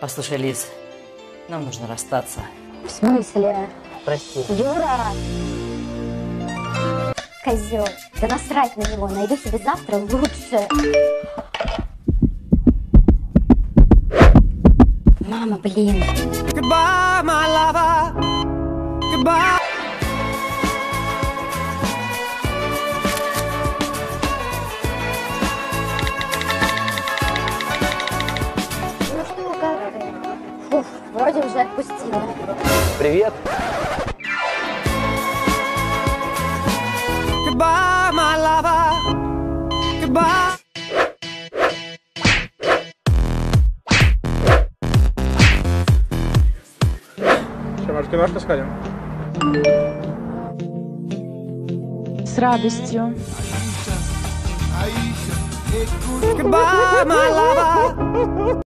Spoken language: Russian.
Послушай, Лиз, нам нужно расстаться. В смысле? Прости. Юра! Козел. Да насрать на него. Найду себе завтра лучше. Мама, блин. Goodbye, my lover. Goodbye. Фух, вроде уже отпустила. Привет. Goodbye, my lover. Goodbye. Что, может, киношку сходим? С радостью. Goodbye, my lover.